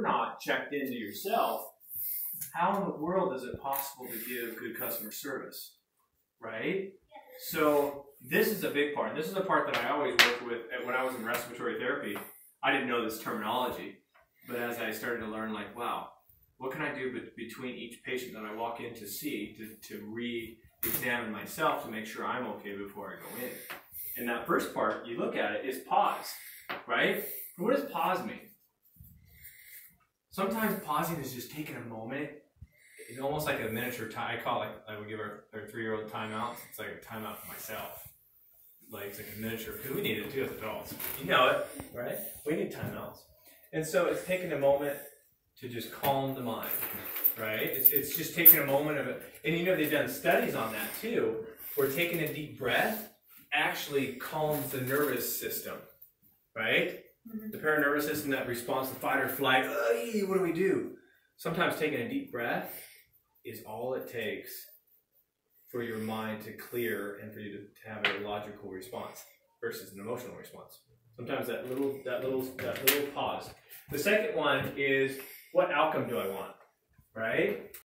you're not checked into yourself, how in the world is it possible to give good customer service? Right? So this is a big part. This is a part that I always work with when I was in respiratory therapy. I didn't know this terminology, but as I started to learn, like, wow, what can I do be- between each patient that I walk in to see to, to re-examine myself to make sure I'm okay before I go in? And that first part, you look at it, is pause, right? What does pause mean? Sometimes pausing is just taking a moment. It's almost like a miniature time. I call it, like, I would give our, our three year old timeouts. It's like a timeout for myself. Like, it's like a miniature, because we need it too as adults. You know it, right? We need timeouts. And so it's taking a moment to just calm the mind, right? It's, it's just taking a moment of it. And you know, they've done studies on that too, where taking a deep breath actually calms the nervous system, right? Mm-hmm. The paranervous system that responds to fight or flight. What do we do? Sometimes taking a deep breath is all it takes for your mind to clear and for you to, to have a logical response versus an emotional response. Sometimes that little that little that little pause. The second one is what outcome do I want? Right?